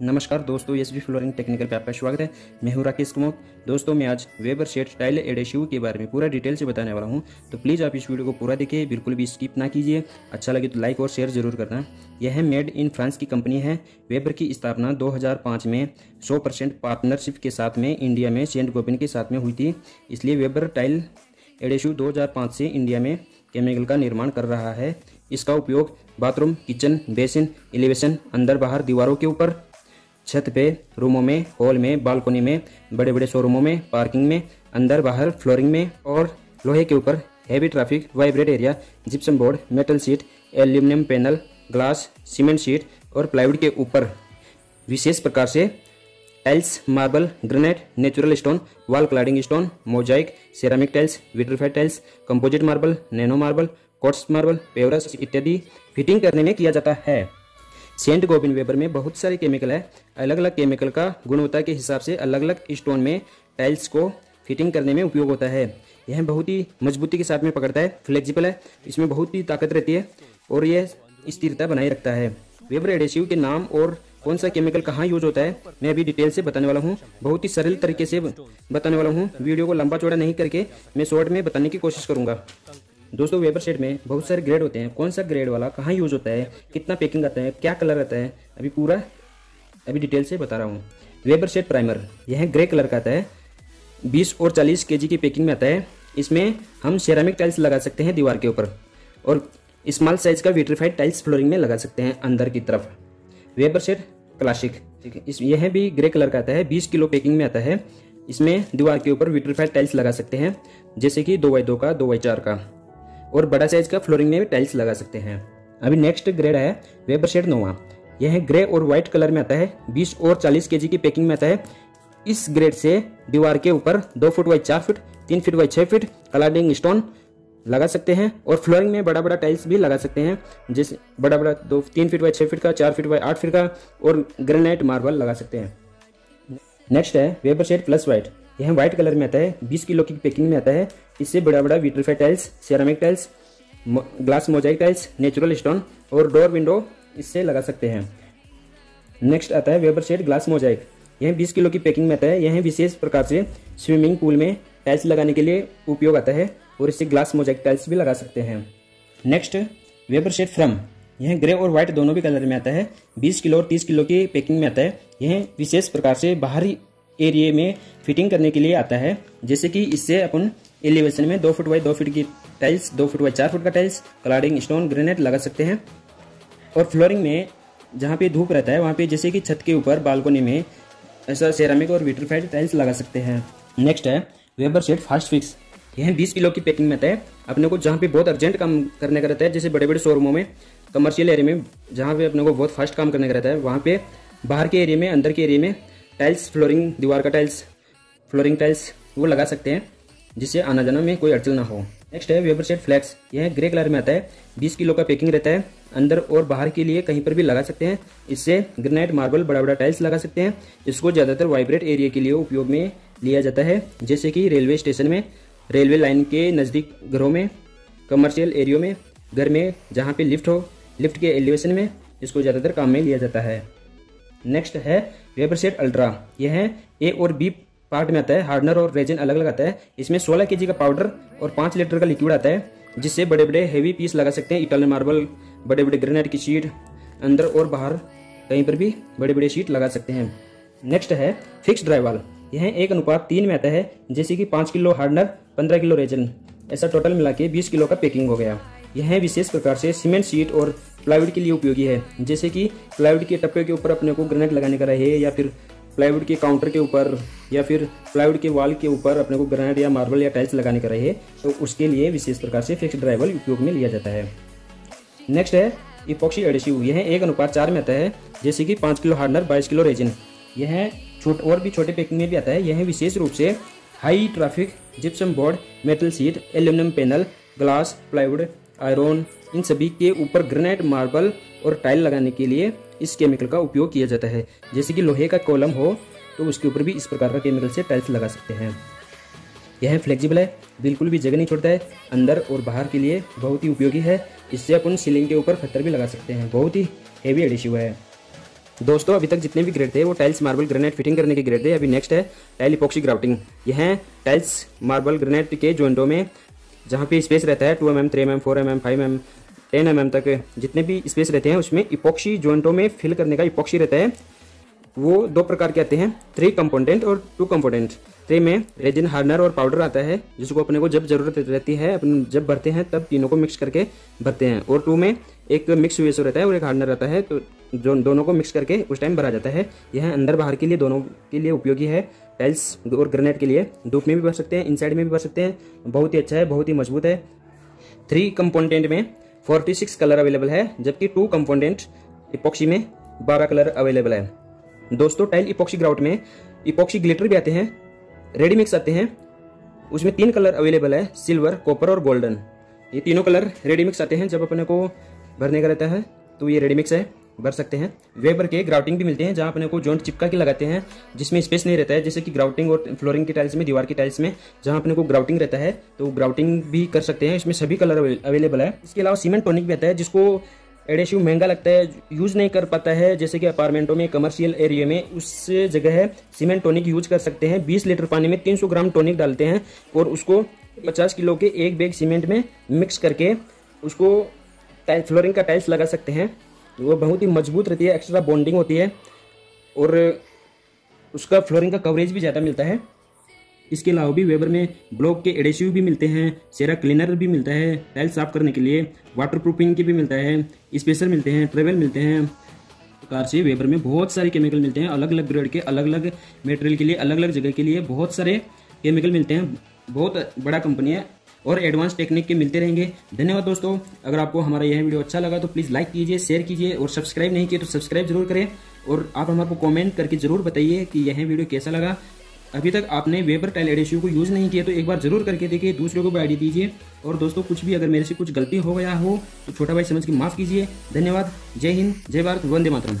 नमस्कार दोस्तों S B flooring technical पे आपका स्वागत है। मैं हूँ राकेश कुमार दोस्तों, मैं आज वेबर शेड टाइल एडेसिव के बारे में पूरा डिटेल से बताने वाला हूँ। तो प्लीज़ आप इस वीडियो को पूरा देखिए बिल्कुल भी स्किप ना कीजिए। अच्छा लगे तो लाइक और शेयर ज़रूर करना। यह मेड इन फ्रांस की कंपनी है। वेबर की स्थापना दो हज़ार पाँच में सौ पार्टनरशिप के साथ में इंडिया में सेंट गोपिन के साथ में हुई थी। इसलिए वेबर टाइल एडेसिव दो से इंडिया में केमिकल का निर्माण कर रहा है। इसका उपयोग बाथरूम किचन बेसिन एलिवेशन अंदर बाहर दीवारों के ऊपर छत पे, रूमों में, हॉल में, बालकोनी में बड़े बड़े शोरूमों में, पार्किंग में, अंदर, बाहर, फ्लोरिंग में और लोहे के ऊपर heavy traffic vibrate area gypsum board metal sheet aluminium panel glass cement sheet और प्लाईवुड के ऊपर। विशेष प्रकार से tiles marble granite natural stone wall cladding stone mosaic ceramic tiles vitrified tiles composite marble nano marble coats marble pavers इत्यादि fitting करने में किया जाता है। सेंट गोबिन वेबर में बहुत सारे केमिकल है। अलग अलग केमिकल का गुणवत्ता के हिसाब से अलग अलग स्टोन में टाइल्स को फिटिंग करने में उपयोग होता है। यह बहुत ही मजबूती के साथ में पकड़ता है, फ्लेक्सिबल है, इसमें बहुत ही ताकत रहती है और यह स्थिरता बनाए रखता है। वेबर एडेसिव के नाम और कौन सा केमिकल कहाँ यूज़ होता है, मैं अभी डिटेल से बताने वाला हूँ। बहुत ही सरल तरीके से बताने वाला हूँ। वीडियो को लंबा चौड़ा नहीं करके मैं शॉर्ट में बताने की कोशिश करूँगा। दोस्तों, वेबर शेड में बहुत सारे ग्रेड होते हैं। कौन सा ग्रेड वाला, कहाँ यूज़ होता है, कितना पैकिंग आता है, क्या कलर आता है, अभी पूरा, अभी डिटेल से बता रहा हूँ। वेबर शेड प्राइमर यह ग्रे कलर का आता है। 20 और 40 के की पैकिंग में आता है। इसमें हम सेरामिक टाइल्स लगा सकते हैं दीवार के ऊपर और स्मॉल साइज़ का विट्रीफाइड टाइल्स फ्लोरिंग में लगा सकते हैं अंदर की तरफ़। वेबर शेड क्लासिक ठीक है। इस, यह भी ग्रे कलर का आता है। 20 किलो पैकिंग में आता है। इसमें दीवार के ऊपर विट्रीफाइड टाइल्स लगा सकते हैं, जैसे कि दो बाई दो का, दो बाई चार का। और बड़ा साइज़ का फ्लोरिंग में भी टाइल्स लगा सकते हैं। अभी नेक्स्ट ग्रेड है वेबर शेड नोवा। यह ग्रे और व्हाइट कलर में आता है 20 और 40 के की पैकिंग में आता है। इस ग्रेड से दीवार के ऊपर दो फुट बाई चार फुट तीन फीट बाई छह फीट कलाडिंग स्टोन लगा सकते हैं और फ्लोरिंग में बड़ा बड़ा टाइल्स भी लगा सकते हैं। जैसे बड़ा बड़ा दो, तीन फीट बाई छह फीट का, चार फीट बाई आठ फीट का और ग्रेनाइट मार्बल लगा सकते हैं। नेक्स्ट है वेबर शेड प्लस व्हाइट यह व्हाइट कलर में आता है 20 किलो की पैकिंग में आता है। इससे बड़ा बड़ा vitrified tiles ceramic tiles glass mosaic tiles natural stone और डोर विंडो इससे लगा सकते हैं। नेक्स्ट आता है वेबर शेड ग्लास मोजाइक यह 20 किलो की पैकिंग में आता है। यह विशेष प्रकार से स्विमिंग पूल में टाइल्स लगाने के लिए उपयोग आता है और इससे ग्लास मोजाइक टाइल्स भी लगा सकते हैं। नेक्स्ट वेबर शेड फ्रम यह ग्रे और व्हाइट दोनों भी कलर में आता है। 20 किलो और 30 किलो की पैकिंग में आता है। यह विशेष प्रकार से बाहरी एरिए में फिटिंग करने के लिए आता है। जैसे कि इससे अपन एलिवेशन में दो फुट बाई दो फुट की टाइल्स दो फुट बाई चार फुट का टाइल्स क्लाडिंग स्टोन ग्रेनेड लगा सकते हैं। और फ्लोरिंग में जहाँ पे धूप रहता है, वहाँ पे जैसे कि छत के ऊपर बालकोनी में ऐसा सेरामिक और विट्रीफाइड टाइल्स लगा सकते हैं। नेक्स्ट है वेबर सेट फास्ट फिक्स यह 20 किलो की पैकिंग में आता है। अपने को जहाँ पे बहुत अर्जेंट काम करने का रहता है, जैसे बड़े बड़े शोरूमों में कमर्शियल एरिया में, जहाँ पे अपने को बहुत फास्ट काम करने का रहता है, वहाँ पे बाहर के एरिया में, अंदर के एरिया में टाइल्स फ्लोरिंग दीवार का टाइल्स फ्लोरिंग टाइल्स वो लगा सकते हैं, जिससे आना जाना में कोई अड़चन ना हो। नेक्स्ट है वेबर सेट फ्लैक्स यह ग्रे कलर में आता है। 20 किलो का पैकिंग रहता है। अंदर और बाहर के लिए कहीं पर भी लगा सकते हैं। इससे ग्रेनाइट मार्बल बड़ा बड़ा टाइल्स लगा सकते हैं। इसको ज़्यादातर वाइब्रेट एरिया के लिए उपयोग में लिया जाता है। जैसे कि रेलवे स्टेशन में रेलवे लाइन के नज़दीक घरों में कमर्शियल एरियो में, घर में, जहाँ पे लिफ्ट हो लिफ्ट के एलिवेशन में, इसको ज़्यादातर काम में लिया जाता है। नेक्स्ट है वेबर सेट अल्ट्रा यह है ए और बी पार्ट में आता है हार्डनर और रेजन अलग अलग आता है। इसमें 16 के का पाउडर और 5 लीटर का लिक्विड आता है, जिससे बड़े बड़े हेवी पीस लगा सकते हैं। इटालियन मार्बल बड़े बड़े ग्रेनाइट की शीट अंदर और बाहर कहीं पर भी बड़े बड़े शीट लगा सकते हैं। नेक्स्ट है फिक्स ड्राइवाल यह एक अनुपात तीन में आता है, जैसे कि पाँच किलो हार्डनर पंद्रह किलो रेजन ऐसा टोटल मिला के बीस किलो का पैकिंग हो गया। यह विशेष प्रकार से सीमेंट सीट और प्लाईवुड के लिए उपयोगी है। जैसे कि प्लाईवुड के टप्पे के ऊपर अपने को ग्रेनेड लगाने का रहे या फिर प्लाईवुड के काउंटर के ऊपर या फिर प्लाईवुड के वॉल के ऊपर अपने को ग्रेनेड या मार्बल या टाइल्स लगाने का रहे तो उसके लिए विशेष प्रकार से फिक्स ड्राइवल उपयोग में लिया जाता है। नेक्स्ट है इपॉक्सी एडिसिव यह एक अनुपात चार में आता है, जैसे कि पाँच किलो हार्डनर, बाईस किलो रेजिन यह छोट और भी छोटे पैकिंग में भी आता है। यह विशेष रूप से high traffic gypsum board metal sheet aluminium panel glass plywood iron, इन सभी के ऊपर ग्रेनाइट, मार्बल और टाइल लगाने के लिए इस केमिकल का उपयोग किया जाता है। जैसे कि लोहे का कॉलम हो तो उसके ऊपर भी इस प्रकार का केमिकल से टाइल्स लगा सकते हैं। यह फ्लेक्सिबल है, बिल्कुल भी जगह नहीं छोड़ता है। अंदर और बाहर के लिए बहुत ही उपयोगी है। इससे अपन सीलिंग के ऊपर पत्थर भी लगा सकते हैं। बहुत ही हेवी एडिशिव है। दोस्तों, अभी तक जितने भी ग्रेड थे, वो टाइल्स मार्बल ग्रेनाइट फिटिंग करने के ग्रेड थे। अभी नेक्स्ट है टाइल इपोक्सी ग्राउटिंग यह टाइल्स मार्बल ग्रेनाइट के जॉइंटों में जहाँ पे स्पेस रहता है two M M three M M four M M five M ten M M तक जितने भी स्पेस रहते हैं, उसमें इपोक्सी जॉइंटों में फिल करने का इपोक्सी रहता है। वो दो प्रकार के आते हैं थ्री कंपोनेंट और टू कंपोनेंट थ्री में रेजिन हार्डनर और पाउडर आता है, जिसको अपने को जब ज़रूरत रहती है, अपन जब भरते हैं, तब तीनों को मिक्स करके भरते हैं। और टू में एक मिक्स वेसो रहता है और एक हार्डनर रहता है तो दोनों को मिक्स करके उस टाइम भरा जाता है। यह अंदर बाहर के लिए, दोनों के लिए उपयोगी है। टाइल्स और ग्रेनेड के लिए धूप में भी भर सकते हैं इनसाइड में भी भर सकते हैं। बहुत ही अच्छा है, बहुत ही मज़बूत है। थ्री कंपोनेंट में फोर्टी सिक्स कलर अवेलेबल है, जबकि टू कंपोनेंट इपॉक्सी में बारह कलर अवेलेबल है। दोस्तों टाइल इपॉक्सी ग्राउट में इपॉक्सी ग्लिटर भी आते हैं रेडीमिक्स आते हैं। उसमें तीन कलर अवेलेबल है सिल्वर कॉपर और गोल्डन ये तीनों कलर रेडीमिक्स आते हैं, जब अपने को भरने का रहता है तो ये रेडीमिक्स है। भर सकते हैं। वेबर के ग्राउटिंग भी मिलते हैं, जहाँ अपने को जॉइंट चिपका के लगाते हैं, जिसमें स्पेस नहीं रहता है, जैसे कि ग्राउटिंग और फ्लोरिंग की टाइल्स में, दीवार की टाइल्स में, जहाँ अपने को ग्राउटिंग रहता है तो ग्राउटिंग भी कर सकते हैं। इसमें सभी कलर अवेलेबल है। इसके अलावा सीमेंट टोनिक भी आता है, जिसको एडेसिव महँगा लगता है यूज़ नहीं कर पाता है, जैसे कि अपार्टमेंटों में कमर्शियल एरिया में, उस जगह है सीमेंट टॉनिक यूज़ कर सकते हैं। 20 लीटर पानी में 300 ग्राम टॉनिक डालते हैं, और उसको 50 किलो के एक बैग सीमेंट में मिक्स करके उसको फ्लोरिंग का टाइल्स लगा सकते हैं। वो बहुत ही मज़बूत रहती है एक्स्ट्रा बॉन्डिंग होती है और उसका फ्लोरिंग का कवरेज भी ज़्यादा मिलता है। इसके अलावा भी वेबर में ब्लॉक के एडेसिव भी मिलते हैं सेरा क्लीनर भी मिलता है टाइल्स साफ़ करने के लिए वाटर प्रूफिंग के भी मिलता है स्पेसर मिलते हैं ट्रेवल मिलते हैं। प्रकार से वेबर में बहुत सारे केमिकल मिलते हैं अलग अलग ग्रेड के अलग अलग मेटेरियल के लिए अलग अलग जगह के लिए बहुत सारे केमिकल मिलते हैं। बहुत बड़ा कंपनी है और एडवांस टेक्निक के मिलते रहेंगे। धन्यवाद दोस्तों। अगर आपको हमारा यह वीडियो अच्छा लगा तो प्लीज़ लाइक कीजिए, शेयर कीजिए और सब्सक्राइब नहीं किए तो सब्सक्राइब ज़रूर करें और आप हमारे कमेंट करके ज़रूर बताइए कि यह वीडियो कैसा लगा। अभी तक आपने वेबर टाइल एडेसिव को यूज़ नहीं किया तो एक बार ज़रूर करके देखिए, दूसरों को भी आइडिया दीजिए। और दोस्तों, कुछ भी अगर मेरे से कुछ गलती हो गया हो तो छोटा भाई समझ के माफ़ कीजिए। धन्यवाद। जय हिंद, जय भारत, वंदे मातरम।